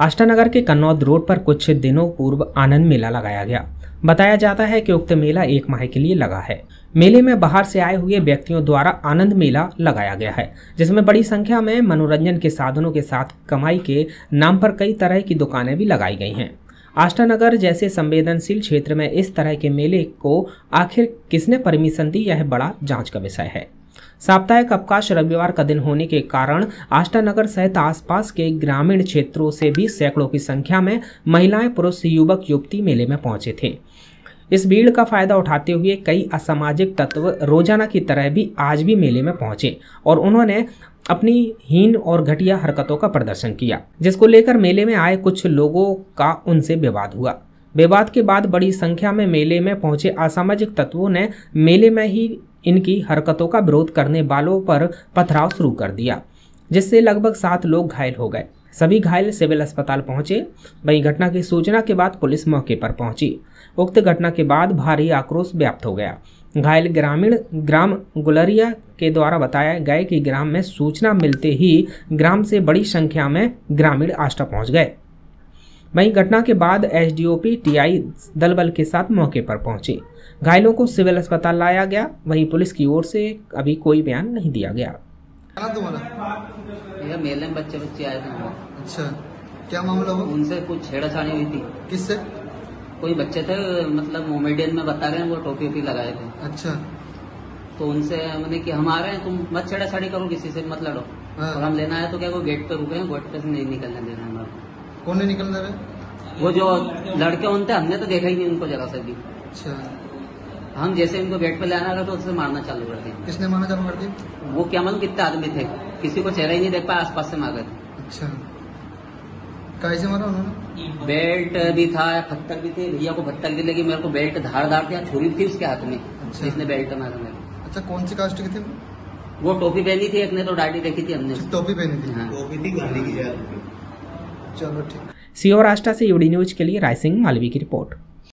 आष्टानगर के कन्नौद रोड पर कुछ दिनों पूर्व आनंद मेला लगाया गया। बताया जाता है कि उक्त मेला एक माह के लिए लगा है। मेले में बाहर से आए हुए व्यक्तियों द्वारा आनंद मेला लगाया गया है, जिसमें बड़ी संख्या में मनोरंजन के साधनों के साथ कमाई के नाम पर कई तरह की दुकानें भी लगाई गई हैं। आष्टानगर जैसे संवेदनशील क्षेत्र में इस तरह के मेले को आखिर किसने परमिशन दी, यह बड़ा जाँच का विषय है। साप्ताहिक अवकाश रविवार का दिन होने के कारण आष्टानगर सहित आसपास के ग्रामीण क्षेत्रों से भी सैकड़ों की संख्या में महिलाएँ, पुरुष, युवक, युवती मेले में पहुँचे थे। इस भीड़ का फ़ायदा उठाते हुए कई असामाजिक तत्व रोज़ाना की तरह भी आज भी मेले में पहुँचे और उन्होंने अपनी हीन और घटिया हरकतों का प्रदर्शन किया, जिसको लेकर मेले में आए कुछ लोगों का उनसे विवाद हुआ। विवाद के बाद बड़ी संख्या में मेले में पहुँचे असामाजिक तत्वों ने मेले में ही इनकी हरकतों का विरोध करने वालों पर पथराव शुरू कर दिया, जिससे लगभग सात लोग घायल हो गए। सभी घायल सिविल अस्पताल पहुँचे। वहीं घटना की सूचना के बाद पुलिस मौके पर पहुँची। उक्त घटना के बाद भारी आक्रोश व्याप्त हो गया। घायल ग्रामीण ग्राम गुलरिया के द्वारा बताया गया कि ग्राम में सूचना मिलते ही ग्राम से बड़ी संख्या में ग्रामीण आष्टा पहुँच गए। वहीं घटना के बाद एसडीओपी टीआई दल बल के साथ मौके पर पहुँचे। घायलों को सिविल अस्पताल लाया गया वहीं पुलिस की ओर से अभी कोई बयान नहीं दिया गया। मेले में बच्चे बच्चे आए थे अच्छा क्या मामला हुआ? उनसे कुछ छेड़छाड़ी हुई थी। किससे? कोई बच्चे थे मतलब मोमेडियन में बता रहे हैं वो टोपी ओपी लगाए थे। अच्छा। तो उनसे हमने कि हम आ रहे हैं तुम मत छेड़ाछाड़ी करो किसी से मत लड़ो। हाँ। और हम लेना है तो क्या वो गेट पे रुके हैं गेट पे से नहीं निकलने दे रहे हमारे को। कौन नहीं निकल रहे वो जो लड़के उनते हमने तो देखा ही नहीं उनको जगह से भी। अच्छा। हम जैसे उनको गेट पे ले आना था तो उससे मारना चालू कर दिया। किसने मारना चालू कर दिया? वो क्या मालूम कितने आदमी थे। किसी को चेहरा ही नहीं देख पाया आसपास से मार। गए अच्छा कैसे मारा उन्होंने? बेल्ट भी था पत्थर भी थे भैया को पत्थर भी लगी मेरे को बेल्ट धार धार थी छुरी थी उसके हाथ में अच्छा। जिसने बेल्ट मारा मेरे अच्छा कौन सी कास्ट की थी? वो? टोपी पहनी थी एक ने तो दाढ़ी देखी थी हमने। टोपी पहनी थी। हाँ। चलो ठीक। सीओ राष्ट्र से यूडी न्यूज़ के लिए रायसिंह मालवी की रिपोर्ट।